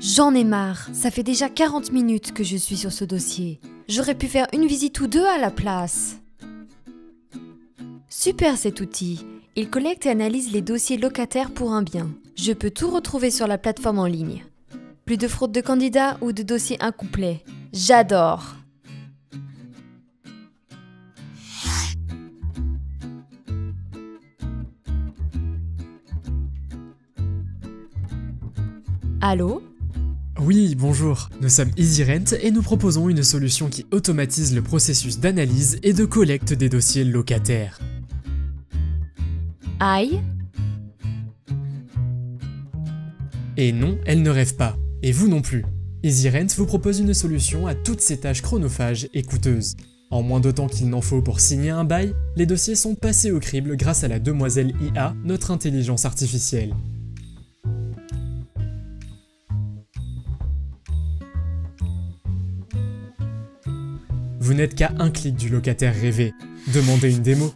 J'en ai marre, ça fait déjà 40 minutes que je suis sur ce dossier. J'aurais pu faire une visite ou deux à la place. Super cet outil. Il collecte et analyse les dossiers locataires pour un bien. Je peux tout retrouver sur la plateforme en ligne. Plus de fraude de candidats ou de dossiers incomplets. J'adore. Allô? Oui, bonjour. Nous sommes EasyRent et nous proposons une solution qui automatise le processus d'analyse et de collecte des dossiers locataires. Aïe Et non, elle ne rêve pas. Et vous non plus. EasyRent vous propose une solution à toutes ces tâches chronophages et coûteuses. En moins de temps qu'il n'en faut pour signer un bail, les dossiers sont passés au crible grâce à la demoiselle IA, notre intelligence artificielle. Vous n'êtes qu'à un clic du locataire rêvé. Demandez une démo.